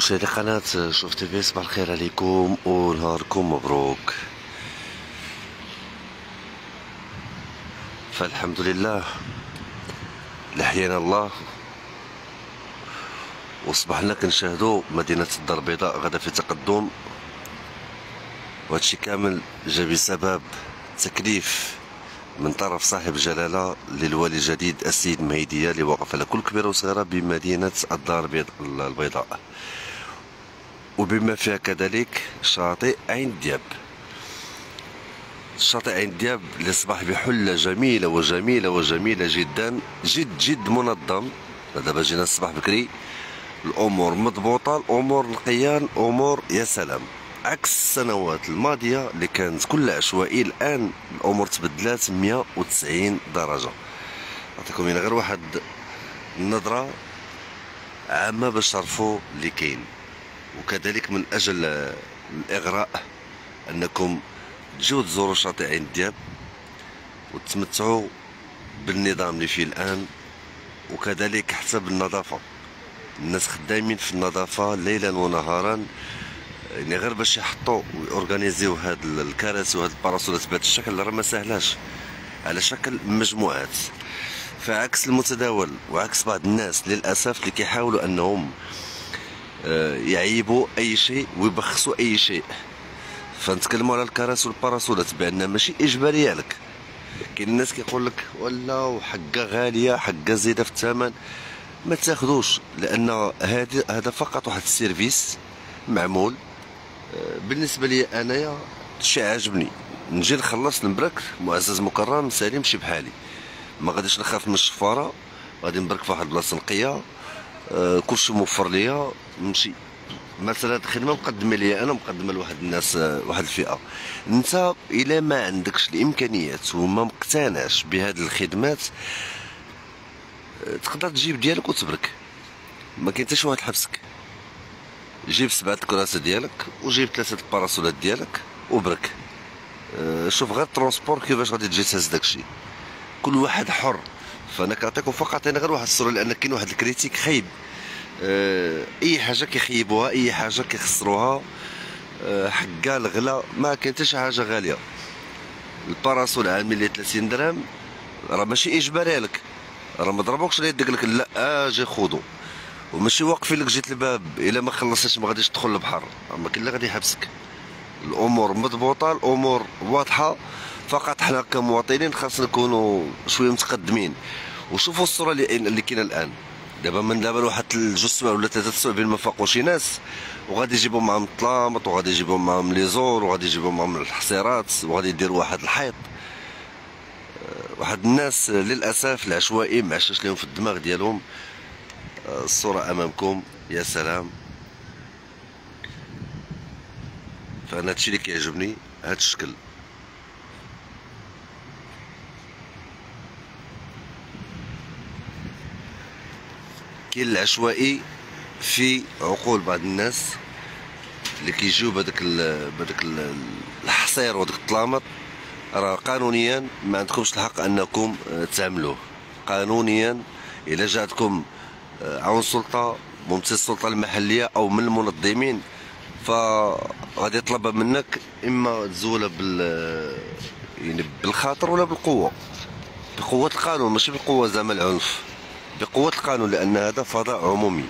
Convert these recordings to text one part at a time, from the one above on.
مشاهدي قناة شوف تي صباح الخير عليكم ونهاركم مبروك. فالحمد لله لحيانا الله. وصبحنا كنشاهدوا مدينة الدار البيضاء غدا في تقدم. وهادشي كامل جا بسبب تكليف من طرف صاحب الجلالة للوالي الجديد السيد مهيدية اللي وقف على كل كبيرة وصغيرة بمدينة الدار البيضاء. وبما فيها كذلك شاطئ عين دياب. شاطئ عين دياب اللي اصبح بحلة جميلة وجميلة وجميلة جدا جد جد منظم. دابا جينا الصباح بكري. الأمور مضبوطة الأمور نقيان أمور يا سلام. عكس السنوات الماضية اللي كانت كلها عشوائي الآن الأمور تبدلات 190 درجة. نعطيكم هنا غير واحد النظره عامة باش تعرفوا اللي كاين. وكذلك من أجل الإغراء أنكم تجيو تزوروا شاطئ عين دياب وتتمتعوا بالنظام اللي فيه الآن وكذلك حتى بالنظافه الناس خدامين في النظافة ليلا ونهارا يعني غير باش يحطوا ويورغانيزيو هاد الكراسي وهاد الباراسولات بهذا الشكل راه ما سهلاش. على شكل مجموعات. فعكس المتداول وعكس بعض الناس للأسف اللي كيحاولوا أنهم يعيبوا أي شيء ويبخسوا أي شيء. فنتكلموا على الكراسي والباراسولات بأن ماشي إجبارية لك. كاين الناس كيقول لك ولا وحقة غالية حقة زايدة في الثمن. ما تاخذوش لأن هذا هذا فقط واحد السيرفيس معمول. آه، بالنسبة لي أنايا شي عاجبني. نجي نخلص نبرك معزز مكرم نسالي نمشي بحالي. ما غاديش نخاف من الشفارة غادي نبرك في واحد البلاصة نقية. آه كلشي موفر ليا. نمشي مثلا الخدمة مقدمة لي أنا مقدمة لواحد الناس واحد الفئة. أنت الا ما عندكش الإمكانيات وما مقتنعش بهذه الخدمات تقدر تجيب ديالك وتبرك. ما كاين حتى شي واحد حبسك. جيب سبعة الكراسي ديالك وجيب ثلاثة الباراسولات ديالك وبرك. آه، شوف غير ال transport كيفاش غادي تجي تهز داكشي كل واحد حر. فأنا كنعطيكم فقط أنا غير واحد الصورة لأن كاين واحد ال critique خايب. اي حاجة كيخيبوها اي حاجة كيخسروها آه، حقا الغلا ما كاين حتى شي حاجة غالية. ال parasol عامل لي 30 درهم راه ماشي إجباري لك راه ما ضربوكش يدك لك لا أجي خذو وماشي واقفين لك جيت الباب إلا ما خلصتش ما غاديش تدخل البحر. ما كاين اللي غادي يحبسك. الأمور مضبوطة الأمور واضحة. فقط حنا كمواطنين خاصنا نكونوا شوية متقدمين. وشوفوا الصورة اللي كاينة الآن. دابا من دابا لواحد الجوج سوايع ولا ثلاثة سوايع بين ما فاقوا شي ناس وغادي يجيبوا معاهم الطلامط وغادي يجيبوا معاهم لي زور وغادي يجيبوا معاهم الحصيرات وغادي يديروا واحد الحيط. أه، واحد الناس للأسف العشوائي معشش لهم في الدماغ ديالهم. أه، الصورة أمامكم يا سلام. فأنا هادشي اللي كيعجبني هاد الشكل. كاين العشوائي في عقول بعض الناس اللي كيجيو بهذاك بهذاك الحصير وداك الطلامط. راه قانونيا ما عندكمش الحق أنكم تعملوه. قانونيا إلا جاتكم آه، عون سلطه ممثل السلطة المحلية أو من المنظمين فغادي يطلب منك إما تزولها بال يعني بالخاطر ولا بالقوة. بقوة القانون ماشي بالقوة زعما العنف. بقوة القانون لأن هذا فضاء عمومي.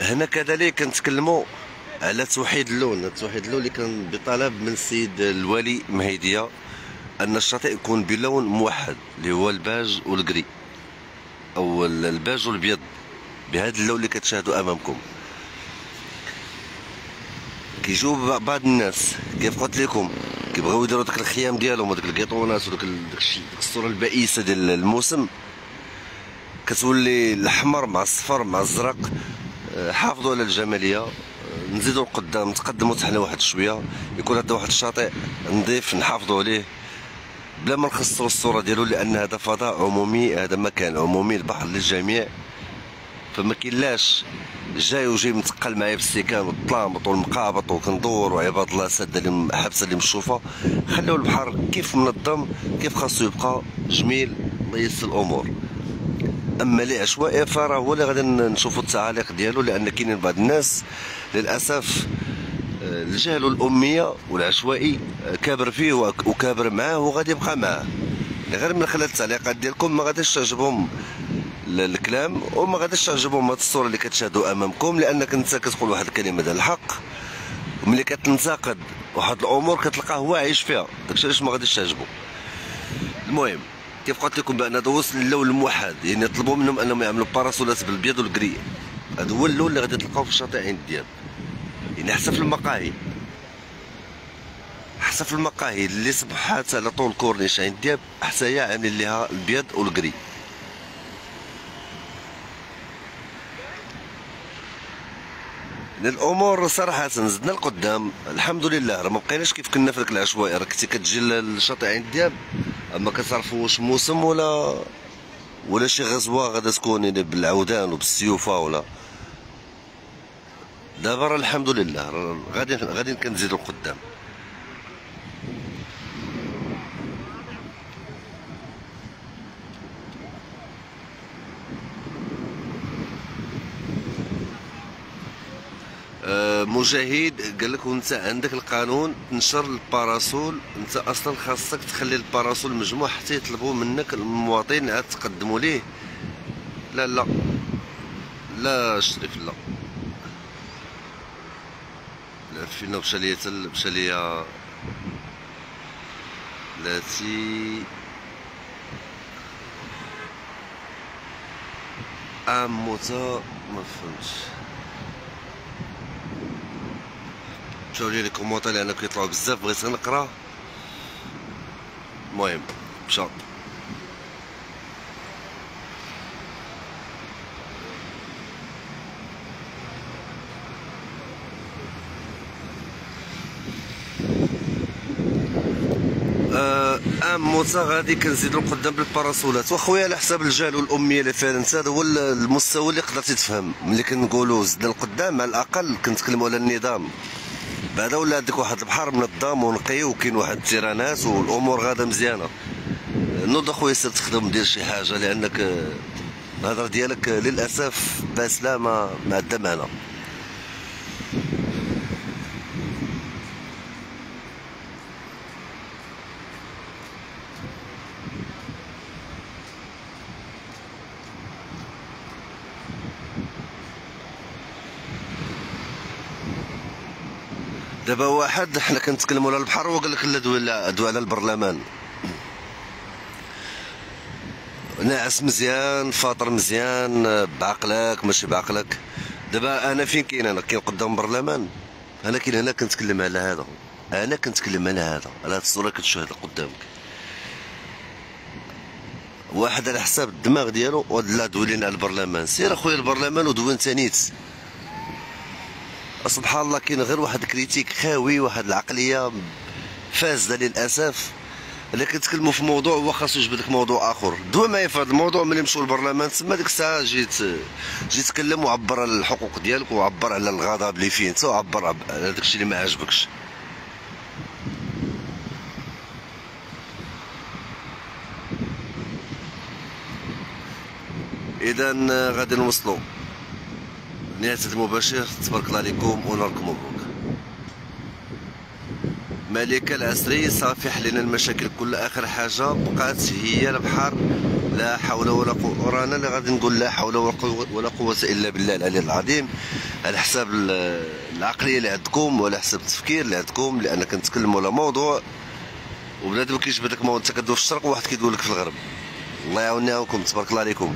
هنا كذلك كنتكلموا على توحيد اللون. توحيد اللون اللي كان بطلب من السيد الوالي مهيدية. أن الشاطئ يكون بلون موحد اللي هو ال beige وال gris أو الباج والابيض بهذا اللون اللي كتشاهدوا أمامكم. كيجيو بعض الناس كيف قلت لكم كيبغيو يديروا داك الخيام ديالهم وداك الكيطونات وداك الشيء الصورة البائسة ديال الموسم. كتولي الأحمر مع الصفر مع الزرق آه، حافظوا على الجمالية. آه، نزيدوا القدام نتقدموا حنا واحد شوية. يكون هذا واحد الشاطئ نظيف نحافظوا عليه. بلا ما نخسروا الصورة ديالو لأن هذا فضاء عمومي هذا مكان عمومي البحر للجميع. فما كاينلاش جاي وجاي متقل معايا بالسيكان والطلامط والمقابط وكندور وعباد الله سادة اللي حابسه اللي مشوفة. خليو البحر كيف منظم كيف خاصو يبقى جميل الله ييسر الأمور. أما اللي عشوائي فراه هو اللي غادي نشوفوا التعاليق ديالو لأن كاينين بعض الناس. للأسف الجهل والاميه والعشوائي آه، كابر فيه وكابر معاه وغادي يبقى معاه. غير من خلال التعليقات ديالكم ما غاديش تعجبهم الكلام وما غاديش تعجبهم هاد الصورة اللي كتشاهدوا أمامكم لأنك أنت كتقول واحد الكلمة ديال الحق. وملي كتنتقد واحد الأمور كتلقاه هو عايش فيها. داكشي علاش ما غاديش تعجبو. المهم كيف قلت لكم بأن هذا وصل للون الموحد يعني يطلبوا منهم أنهم يعملوا باراسولات بالبيض والكري. هذا هو اللون اللي غادي تلقاو في الشاطئ عين يعني حتى في المقاهي. حتى في المقاهي اللي صبحات على طول كورنيش عين دياب حتى هي عاملين لها البيض والكري الأمور صراحة زدنا القدام الحمد لله. راه ما بقيناش كيف كنا في ذاك العشوائي. راه كنتي كتجي للشاطئ عين دياب أما كتعرفوا واش موسم ولا ولا شي غزوة غادا تكون بالعودان وبالسيوفة ولا دابا راه الحمد لله غادي غادي كنزيدو القدام. مجاهد قال لك وانت عندك القانون تنشر الباراسول انت أصلا خاصك تخلي الباراسول مجموع حتى يطلبوا منك المواطن عاد تقدموا ليه. لا لا. لا شريف لا. فينا مشى ليا مشى ليا لاتي. أم موتا ما فهمتش. مشاو لي لي لأن كيطلعوا بزاف بغيت نقرأ. المهم مشى آه، أم موتا غادي كنزيدو قدام بالباراسولات. وأخويا على حساب الجهل والأمية اللي فيها انت هذا هو المستوى اللي قدرتي تفهم. ملي كنقولوا زدنا القدام على الأقل كنتكلموا على النظام. بعدا ولا عندك واحد البحر منظم ونقي وكاين واحد التيرانات والأمور غاده مزيانة. نوض أخويا سير تخدم دير شي حاجة لأنك الهضرة ديالك للأسف باسله ما ما عندها معنى. دابا واحد حنا كنتكلموا على البحر وقال لك لا دوي دوي على البرلمان. ناعس مزيان فاطر مزيان بعقلك ماشي بعقلك. دابا أنا فين كاين؟ أنا كاين قدام البرلمان أنا كاين هنا كنتكلم على هذا. أنا كنتكلم على هذا على هذه الصورة كتشاهد قدامك. واحد على حساب الدماغ ديالو لا دوي لنا على البرلمان. سير أخويا البرلمان ودوي انت نيت سبحان الله كاين غير واحد كريتيك خاوي واحد العقلية فاسدة للأسف. اللي كنتكلموا في موضوع هو خاصو يجبد موضوع آخر. دوا معايا في هذا الموضوع ملي مشوا للبرلمان تما ديك الساعة جيت جيت تكلم وعبر على الحقوق ديالك وعبر على الغضب اللي فيه انت وعبر على داك الشيء اللي ما عجبكش اذا غادي نوصلوا نهاية المباشر تبارك الله عليكم ونهاركم مبروك ملكة العسري صافي حلينا المشاكل كل آخر حاجة بقات هي البحر لا حول ولا قوة رانا اللي غادي نقول لا حول ولا قوة إلا بالله العلي العظيم. على حساب العقلية اللي عندكم وعلى حساب التفكير اللي عندكم لأن كنتكلموا على موضوع وبنادم كيجبد لك انت كدوي في الشرق وواحد كيدوي لك في الغرب. الله ويعاونكم تبارك الله عليكم.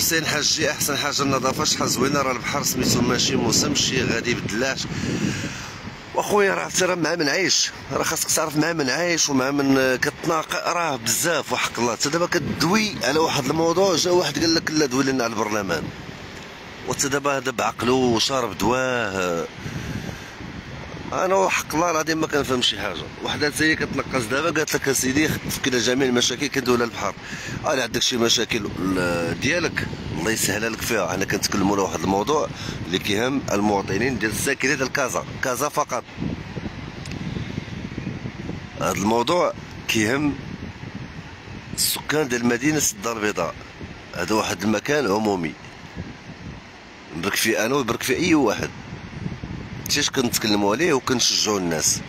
حسين حجي أحسن حاجة النظافة شحال زوينة راه البحر سميتو ماشي موسم شي غادي بدلاش وأخويا راه عرفتي راه مع من عايش. راه خاصك تعرف مع من عايش ومع من كتناقع راه بزاف وحق الله. انت دابا كدوي على واحد الموضوع جا واحد قال لك لا دوي لنا على البرلمان. وانت دابا هذا بعقلو وشارب دواه. أنا وحق الله العظيم ما كنفهم شي حاجة. وحدة هي كتنقص دابا قالت لك اسيدي فك لنا جميع المشاكل كندوي البحر. الا عندك شي مشاكل ديالك؟ الله يسهلها لك فيها. حنا كنتكلموا على واحد الموضوع اللي كيهم المواطنين ديال الساكنين ديال كازا. كازا فقط. هذا الموضوع كيهم السكان ديال مدينة الدار البيضاء. هذا واحد المكان عمومي. نبرك فيه أنا ويبرك فيه أي واحد. تيش كنتكلموا عليه وكنشجعوا الناس.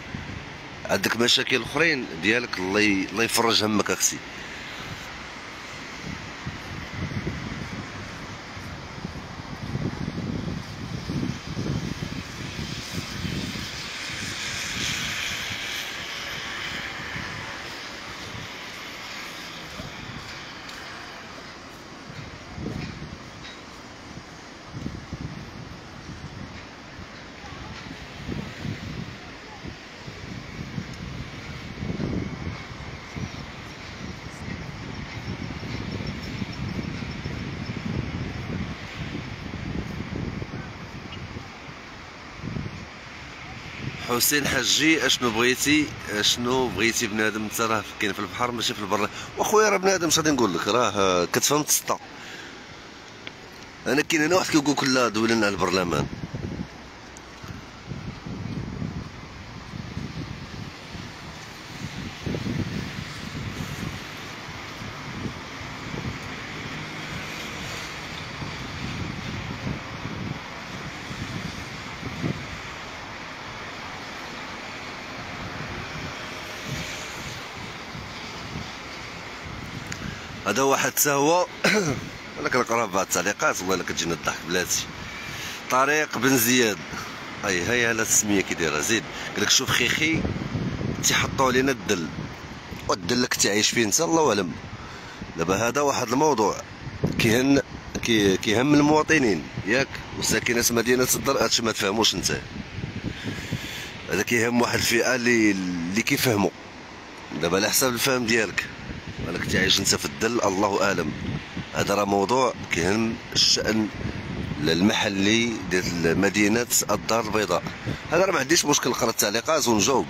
عندك مشاكل أخرين ديالك الله الله يفرج همك أختي. حسين حجي أشنو بغيتي؟ أشنو بغيتي بنادم؟ أنت راه كاين في البحر ماشي في البر. وأخويا راه بنادم اش غادي نقول لك؟ راه كتفهم تسطا أنا كاين هنا واحد كيقول كل دولنا على البرلمان. هذا واحد هو. أنا كنقرا بعض التعليقات والله الا كتجينا الضحك بلاتي. طريق بن زياد. أي هاي على السميه كي دايرة. زيد قال لك شوف خيخي تيحطوا علينا الدل والدل اللي تعيش فيه انت الله اعلم دابا هذا واحد الموضوع. كيهن كي كيهم المواطنين. ياك وساكنه مدينة الدار هادشي ما تفهموش انت. هذا كيهم واحد الفئة اللي اللي كيفهموا دابا على حساب الفهم ديالك. راك تعيش انت في الدل الله أعلم. هذا راه موضوع كيهم الشأن المحلي ديال مدينة الدار البيضاء. هذا راه ما عنديش مشكل نقرأ التعليقات ونجاوب.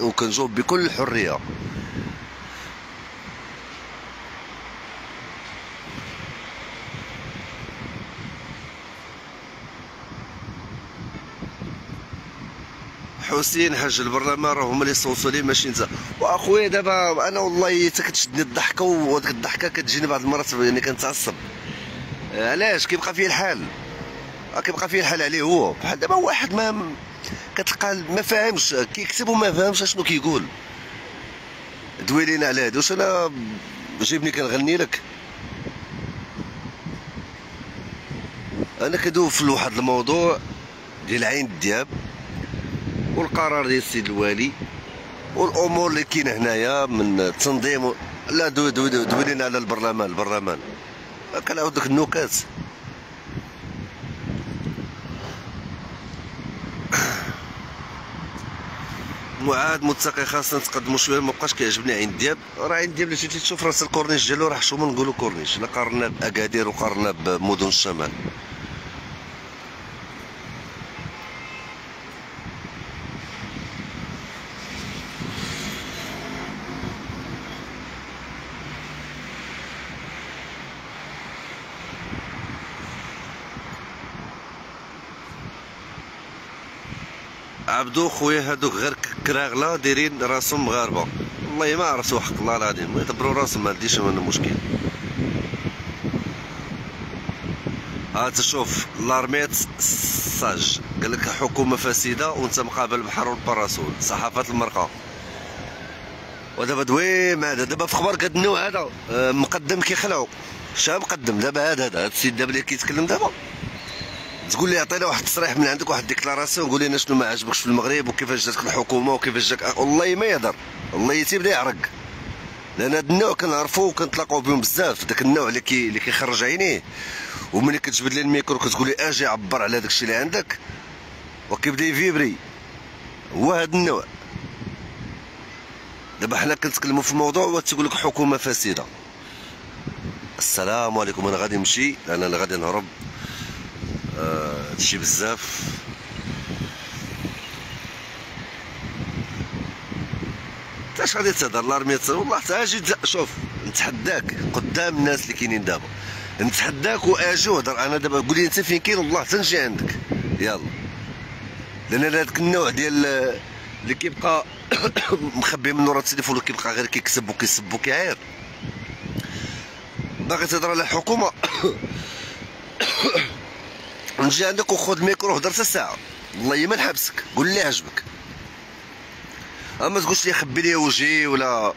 وكنجاوب بكل حرية. حسين حاج البرلمان هما اللي صوتوا لي ماشي انت. وأخويا دابا أنا والله حتى كتشدني الضحكة وهذيك الضحكة كتجيني بعض المرات يعني كنتعصب. علاش؟ كيبقى فيه الحال. كيبقى فيه الحال عليه هو. بحال دابا واحد ما كتلقى ما فاهمش كيكتب وما فاهمش أشنو كيقول. دوي لينا على هادو واش أنا جيبني كنغني لك؟ أنا كندوي في واحد الموضوع ديال عين الدياب. والقرار ديال السيد الوالي والأمور اللي كاينة هنايا من التنظيم لا دوي دوي دوي لنا على البرلمان البرلمان. كنعاود دوك النكات معاد متقي خاصنا نتقدموا شوية ما بقاش كيعجبني عين دياب. راه عين دياب جيتي تشوف رأس الكورنيش ديالو راه حشومه نقولوا كورنيش. لا قارنا بأكادير وقارنا بمدن الشمال. عبدو خويا هادوك غير كراغلا دايرين راسهم مغاربة. والله ما عرفتو حق الله العظيم. يدبروا راسهم ما عنديش أنا مشكل. ها تشوف لارميت ساج. قال لك حكومة فاسدة وانت مقابل البحر والباراسول. صحافة المرقة. ودابا دوي ما هذا دابا في خبر النوع هذا. آه، مقدم كيخلعو. شا مقدم؟ دابا هذا هذا. السيد دابا اللي كيتكلم دابا. تقول لي عطينا واحد التصريح من عندك واحد déclaration قول لنا شنو ما عجبكش في المغرب وكيفاش جاتك الحكومة وكيفاش جاك؟ والله ما يهضر. والله تيبدا يعرق. لأن هذا النوع كنعرفو وكنتلاقاو بهم بزاف. داك النوع اللي كي اللي كيخرج عينيه. وملي كتجبد لي الميكرو كتقول لي أجي عبر على داك الشيء اللي عندك وكيبدا يفيبري. هو هذا النوع. دابا حنا كنتكلموا في الموضوع وتقول لك حكومة فاسدة. السلام عليكم أنا غادي نمشي. أنا غادي نهرب. آه، هادشي آه بزاف. اش غادي تهضر لارمي والله تاجي شوف نتحداك قدام الناس اللي كاينين دابا. نتحداك واجي وهضر أنا دابا. قول لي انت فين كاين؟ والله تنجي عندك. يلا. لأن هذاك النوع ديال اللي كيبقى مخبي من ورا التليفون وكيبقى غير كيكسب وكيسب وكيعاير. باغي تهضر على الحكومة. نجي عندك وخذ الميكرو هضر ساعه والله ما نحبسك. قول لي عجبك. أما تقولش لي خبي لي وجهي ولا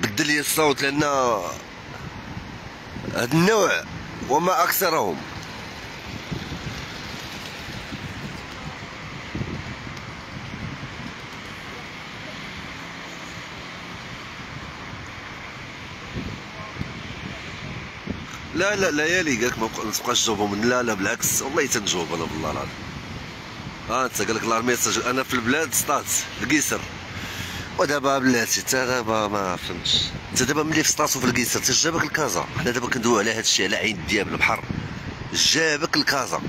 بدل لي الصوت لأن هاد النوع وما أكثرهم. لا لا ليالي قالك ما تبقاش تجاوبهم. لا لا بالعكس والله تنجاوب أنا بالله العظيم. آه أنت قالك لارمي أنا في البلاد سطات القيسر ودابا بلاتي انت دابا ما فهمتش. انت دابا ملي في سطاسو في القيسر انت جابك الكازا. حنا دابا كندويو على هادشي على عين الدياب البحر. جابك الكازا.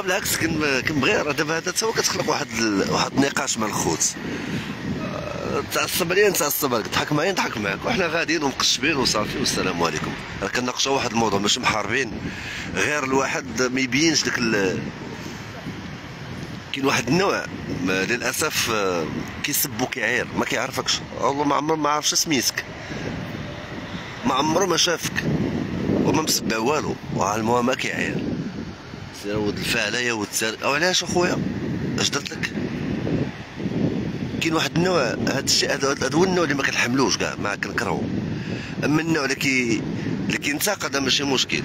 بالعكس كنبغي راه دابا هذا هو كتخلق واحد واحد النقاش مع الخوت. آه، تعصب عليا نتعصب عليك. تضحك معايا نضحك معاك. وحنا غاديين ومقشبين وصافي والسلام عليكم. راه كناقشوا واحد الموضوع ماشي محاربين. غير الواحد ما يبينش داك كاين واحد النوع. للأسف آه، كيسب وكيعير. ما كيعرفكش. والله ما عمره ما عرفش سميتك ما عمره ما شافك. وما مسبع والو. وعلموها ما كيعير. الفعله يا ولد أو علاش أخويا؟ أش درت لك؟ كاين واحد النوع هذا الشيء هذا هو النوع اللي ما كنحملوش كاع ما كنكرهو. أما النوع اللي كي اللي كينتقد ماشي مشكل.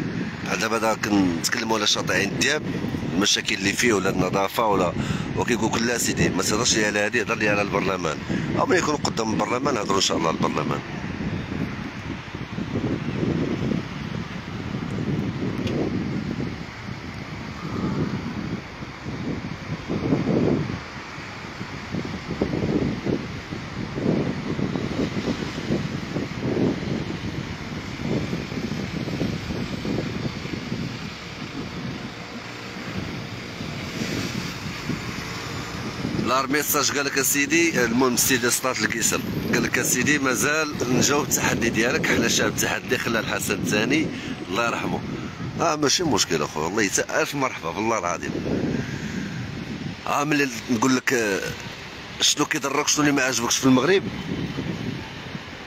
دابا كنتكلموا على شاطئ عين الدياب المشاكل اللي فيه ولا النظافة ولا وكيقول لك لا سيدي ما تهضرش لي على هذه هضر لي على البرلمان. أو ملي يكونوا قدام البرلمان هضروا إن شاء الله البرلمان. نهار message قال لك اسيدي المهم السيدي سطات الكيسر قال لك اسيدي مازال نجاوب التحدي ديالك حنا شاب التحدي خلى الحسن الثاني. الله يرحمه. آه ماشي مشكل أخويا والله ألف مرحبا بالله العظيم. آه ملي نقول لك آه، شنو كيضرك شنو اللي ما عجبكش في المغرب؟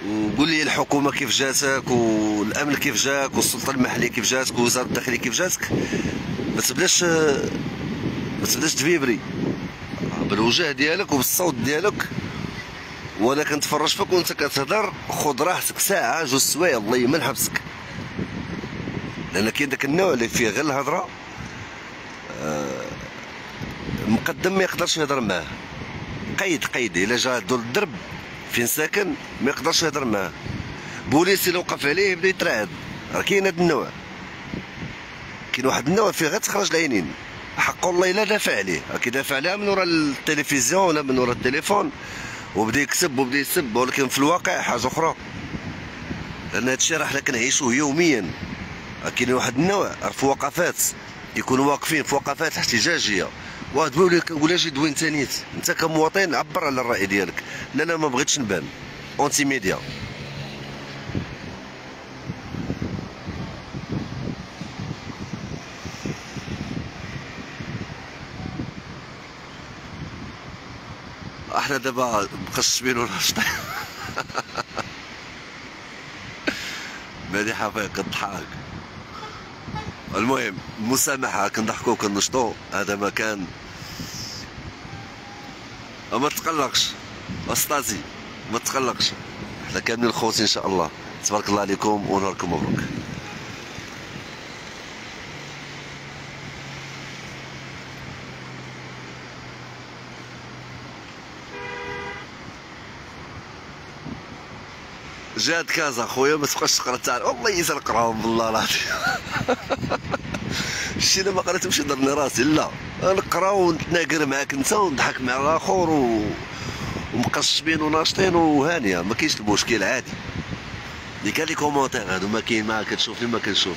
وقول لي الحكومة كيف جاتك والأمن كيف جاك والسلطة المحلية كيف جاتك ووزارة الداخلية كيف جاتك. ما تبداش آه، ما تبداش تفيبري. بالوجه ديالك وبالصوت ديالك. وأنا كنتفرج فيك وانت كتهضر خذ راحتك. ساعة جوج سوايع الله ما نحبسك لأن كاين داك النوع اللي فيه غير الهضرة آه مقدم ما يقدرش يهضر معاه. قيد قيد. إلا جا دور الدرب فين ساكن ما يقدرش يهضر معاه. بوليسي لو وقف عليه يبدأ يترعد راه كاين هذا النوع. كاين واحد النوع فيه غير تخرج العينين. حق الله إلا دافع عليه. كي دافع عليها من ورا التلفزيون ولا من ورا التليفون. وبدا يكسب وبدا يسب ولكن في الواقع حاجة أخرى. لأن هادشي راه حنا كنعيشوه يوميا. كاين واحد النوع في وقفات. يكونوا واقفين في وقفات احتجاجية. واحد لك ولا جي دوين تانيت أنت كمواطن عبر على الرأي ديالك. لا أنا ما بغيتش نبان. اونتي ميديا دابا مقشبين ونشطين مادي حقيقة الضحك المهم المسامحة كنضحكو كنشطو هذا مكان. ما تقلقش أستاذي ما تقلقش. إحنا كاملين خوتي إن شاء الله. تبارك الله عليكم ونهاركم مبروك. جات كازا خويا ما تبقاش تقرا تاع والله يسرقراهم بالله العظيم. شتي أنا ما قريتهمش يضرني راسي؟ لا. نقرا ونتناقر معاك انت ونضحك مع الآخر و ومقشبين وناشطين وهانية. ما كاينش المشكل عادي. اللي كان لي commentaire هادو ما كاين ما كتشوفني ما كنشوفك.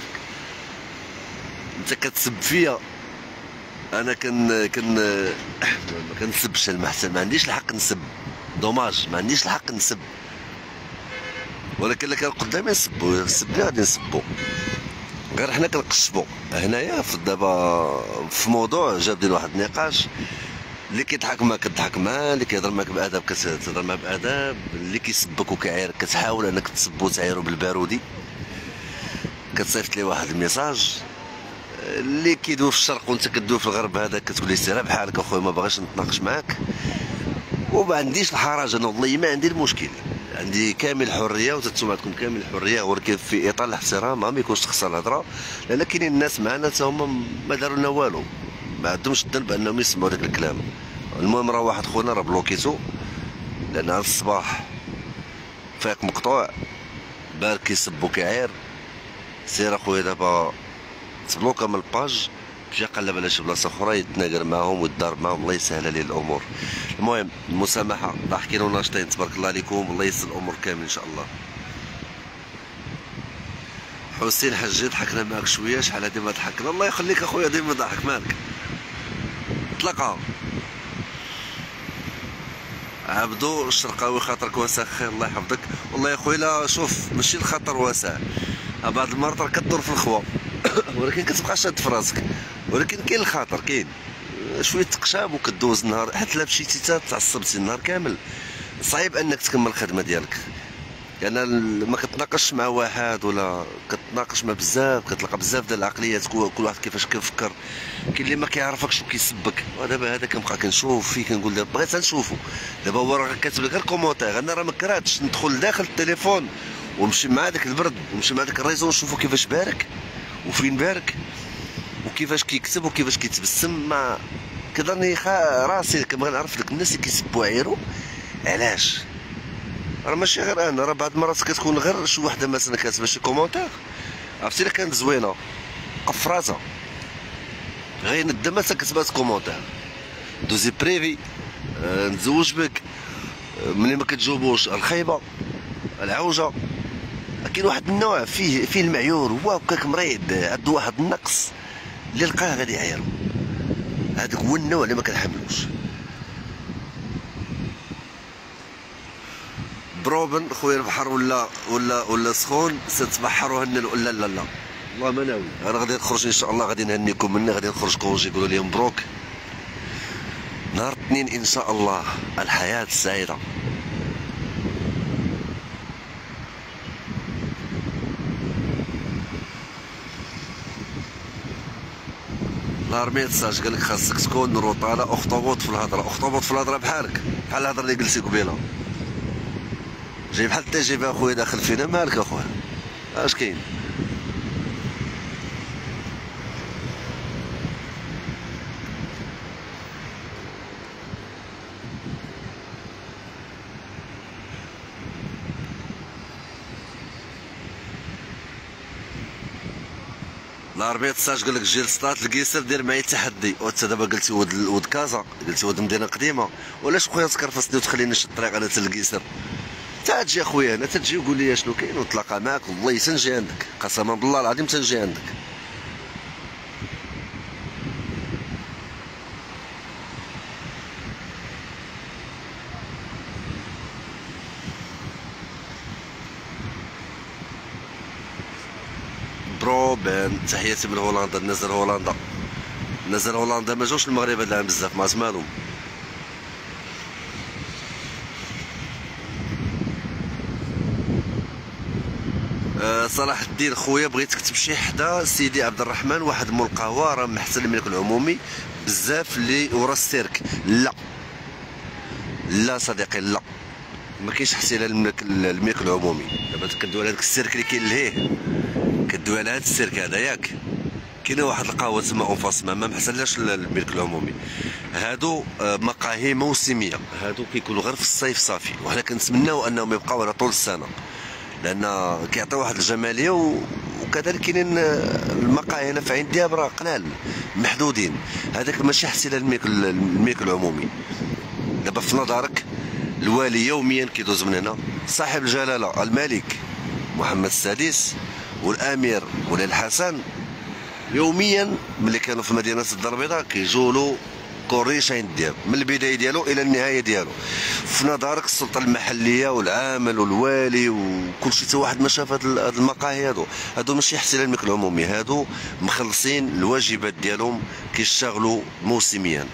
أنت كتسب فيا. أنا كن كن ما كنسبش المحسن. ما عنديش الحق نسب. dommage. ما عنديش الحق نسب. ولكن اللي كان قدامي نسبو سبني غادي نسبو. غير حنا كنقشبو. هنايا في دابا في موضوع جاب دير واحد النقاش اللي كيضحك معاك كضحك معاه اللي كيهضر معاك بادب كتهضر معاه بادب اللي كيسبك وكيعايرك كتحاول إنك تسبو تعايرو بالبارودي. كتصيفط ليه واحد ال message اللي كيدوي في الشرق وانت كدوي في الغرب هذا كتقول لي سير بحالك أخويا ما باغيش نتناقش معاك. وما عنديش الحرج أنا والله ما عندي المشكل. عندي كامل الحريه وتنتوما عندكم كامل الحريه ولكن في إطار الاحترام. ما يكونش تخسر الهضرة لأن كاينين الناس معنا هما ما داروا لنا والو. ما عندهمش الذنب انهم يسمعوا داك الكلام. المهم راه واحد خونا راه بلوكيتو لأن هذا الصباح فايق مقطوع بارك كيسب كيعير سير أخويا دابا تبلوكا من ال page. جا على شي بلاصة أخرى يتناقر معاهم ويتضارب معاهم. الله يسهل عليه الأمور. المهم المسامحة. ضاحكين وناشطين تبارك الله عليكم. الله يسر الأمور كامل إن شاء الله. حسين حجي ضحكنا معاك شوية. شحال هادي ما ضحكنا؟ الله يخليك أخويا ديما ضحك مالك اطلقها عبدو الشرقاوي خاطرك واسع. خير الله يحفظك. والله يا خويا لا شوف ماشي الخطر واسع. بعض المرات راه كدور في الخوا. ولكن كتبقى شاد في راسك. ولكن كاين الخطر كاين شوية تقشاب وكدوز النهار حتى لا مشيتي تعصبتي النهار كامل. صعيب أنك تكمل الخدمة ديالك. لأن يعني ما كتناقش مع واحد ولا كتناقش مع بزاف كتلقى بزاف ديال العقليات كل واحد كيفاش كيفكر. كاين اللي ما كيعرفكش وكيسبك. ودابا هذا كنبقى كنشوف فيه كنقول دابا بغيت نشوفو. دابا هو راه كاتب لك غير commentaire أنا راه ما كرهتش. ندخل داخل التليفون ونمشي مع داك البرد ونمشي مع داك ال réseau نشوفو كيفاش بارك وفين بارك. وكيفاش كيكتب وكيفاش كيتبسم ما كضرني راسي كنبغي نعرف ديك الناس اللي كيسبوا عيرو علاش؟ راه ماشي غير أنا راه بعض المرات كتكون غير شي وحدة مثلا كاتبة شي commentaire عرفتي إلا كانت زوينة؟ قفراتها غير ندم حتى كتبات commentaire دوزي privé آه نتزوج بك. آه ملي ما كتجاوبوش. الخيبه العوجة. كاين واحد النوع فيه فيه المعيور. هو هكاك مريض عنده واحد النقص. اللي لقاه غادي يعيرو هذاك هو النوع اللي ما كنحملوش. بروبن خويا البحر ولا ولا ولا سخون ستبحر وهنن ولا لا لا والله ما ناوي أنا غادي نخرج إن شاء الله غادي نهنيكم مني غادي نخرج كونجي يقولوا لي مبروك. نهار الاثنين إن شاء الله الحياة سعيدة. نهار ميتساج قال لك خاصك تكون روطاله أخطبوط في الهضرة. أخطبوط في الهضرة بحالك. بحال الهضرة اللي جلسي قبيلة. جاي بحال التجربه أخويا داخل فينا مالك أخويا؟ أش كاين؟ العربيه تساج قال لك جيل سطات القيسر دير معايا تحدي. وانت دابا قلتي ود ود كازا قلتي ود مدينة قديمة. وعلاش خويا تكرفصني وتخليني نشد الطريق على القيسر تا تجي اخويا أنا تجي وقول لي شنو كاين؟ ونتلاقى معاك والله تنجي عندك. قسما بالله العظيم تنجي عندك بروبن تحياتي من هولندا نزل هولندا. نزل هولندا ما جوش المغرب هذا العام بزاف ما مالهم أه صلاح الدين خويا بغيت تكتب شي حدا سيدي عبد الرحمن واحد مول القهوه راه محسن الملك العمومي. بزاف اللي ورا السيرك. لا. لا صديقي لا. ما كاينش حسين الملك العمومي. دابا كدوي على هذاك السيرك اللي كاين لهيه. كدوي على هذا السيرك هذا ياك. كاينة واحد القهوة تسمى انفاس ما محسنلاش الملك العمومي. هادو آه، مقاهي موسمية. هادو كيكونوا غير في الصيف صافي. وحنا كنتمناو أنهم يبقاو على طول السنة. لأن كيعطي واحد الجمالية و... وكذلك كاينين المقاهي هنا في عين دياب راه قلال محدودين. هذاك ماشي حسي الملك الملك العمومي. دابا في نظرك الوالي يوميا كيدوز من هنا؟ صاحب الجلالة الملك محمد السادس. والامير مولاي الحسن يوميا ملي كانوا في مدينة الدار البيضاء كيجولوا كوريش عين دياب من البداية ديالو إلى النهاية ديالو. في نظرك السلطة المحلية والعامل والوالي وكل شيء حتى واحد ما شاف هاد المقاهي هادو. هادو ماشي احتلال الملك العمومي هادو مخلصين الواجبات ديالهم كيشتغلوا موسميا.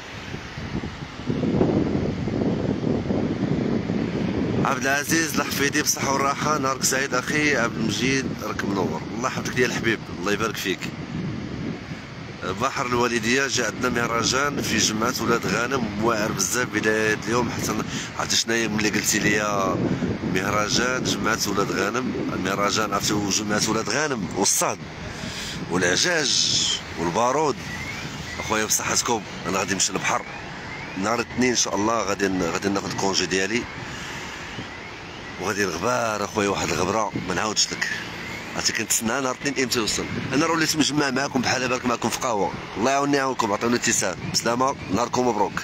عبد العزيز الحفيدي بصحة والراحة نهارك سعيد أخي. عبد المجيد راك منور. الله يحفظك ديال الحبيب. الله يبارك فيك. بحر الوالدية جا عندنا مهرجان في جمعة ولاد غانم. واعر بزاف بداية اليوم. حتى عرفتي شناهي ملي قلتي لي مهرجان جمعة ولاد غانم. المهرجان عرفتي جمعة ولاد غانم والصهد والعجاج والبارود. أخويا بصحتكم. أنا غادي نمشي للبحر. نهار الاثنين إن شاء الله غادي غادي ناخذ الكونجي ديالي. وغادي الغبار اخويا واحد الغبرة ما نعاودش لك عرفتي كنتسنى نهار الاثنين إمتى يوصل. أنا راه وليت مجمع معكم بحال بالك معكم في قهوة. الله يعاوني يعاونكم عطيوني اتصال. بسلامة نهاركم مبروك.